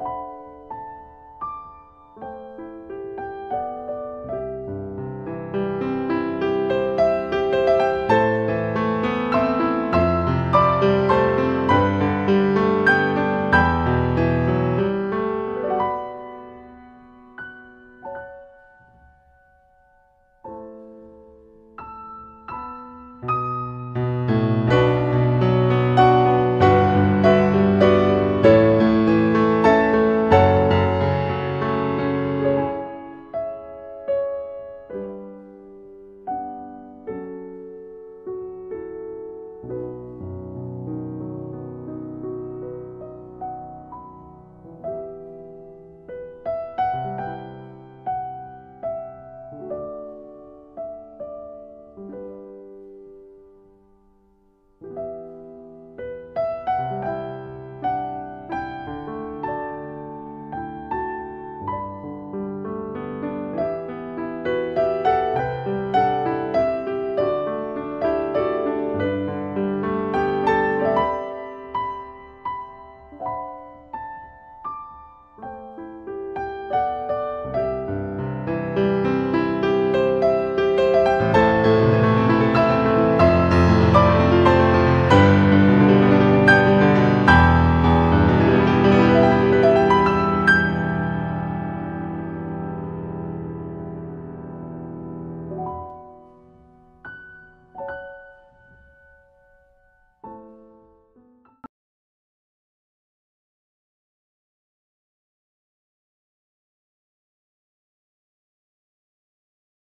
you.